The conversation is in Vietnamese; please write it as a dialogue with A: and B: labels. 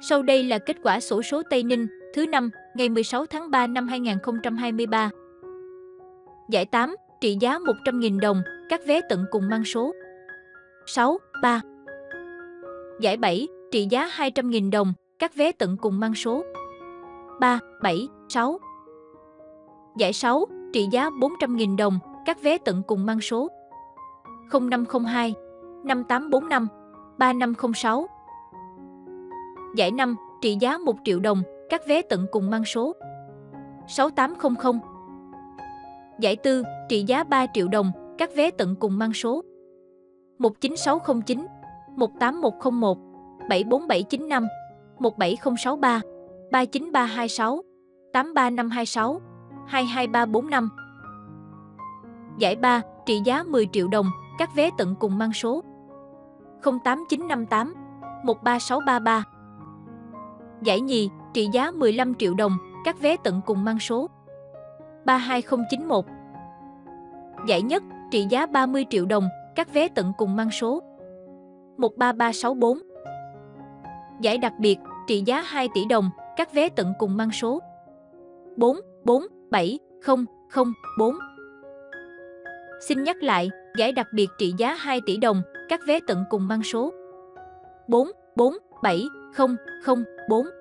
A: Sau đây là kết quả sổ số Tây Ninh thứ năm ngày 16 tháng 3 năm 2023. Giải 8, trị giá 100.000 đồng, các vé tận cùng mang số 6, 3. Giải 7, trị giá 200.000 đồng, các vé tận cùng mang số 3, 7, 6. Giải 6, trị giá 400.000 đồng, các vé tận cùng mang số 0502, 5845, 3506. Giải 5, trị giá 1 triệu đồng, các vé tận cùng mang số 6800. Giải 4, trị giá 3 triệu đồng, các vé tận cùng mang số 19609, 18101, 74795, 17063, 39326, 83526, 22345. Giải 3, trị giá 10 triệu đồng, các vé tận cùng mang số 08958, 13633. Giải nhì, trị giá 15 triệu đồng, các vé tận cùng mang số 32091. Giải nhất, trị giá 30 triệu đồng, các vé tận cùng mang số 13364. Giải đặc biệt, trị giá 2 tỷ đồng, các vé tận cùng mang số 447004. Xin nhắc lại, giải đặc biệt trị giá 2 tỷ đồng, các vé tận cùng mang số 447004.